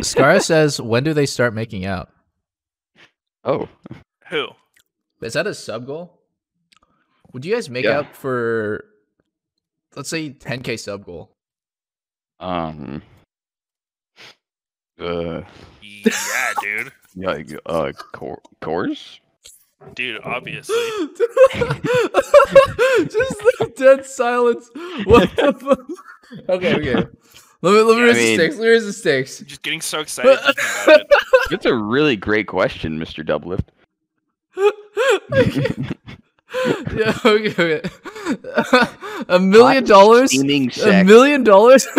Scar says, when do they start making out? Oh, Who? Is that a sub goal? Would you guys make Yeah. out for, let's say, 10k sub goal? um, uh, Yeah, dude. yeah, uh, cor- course. Dude, obviously. Just the dead silence. What the fuck? Okay, okay. Let me, let me yeah, I mean, the sticks. The? Just getting so excited. it. That's a really great question, Mister Doublelift. yeah, okay, okay. a million dollars. A million dollars.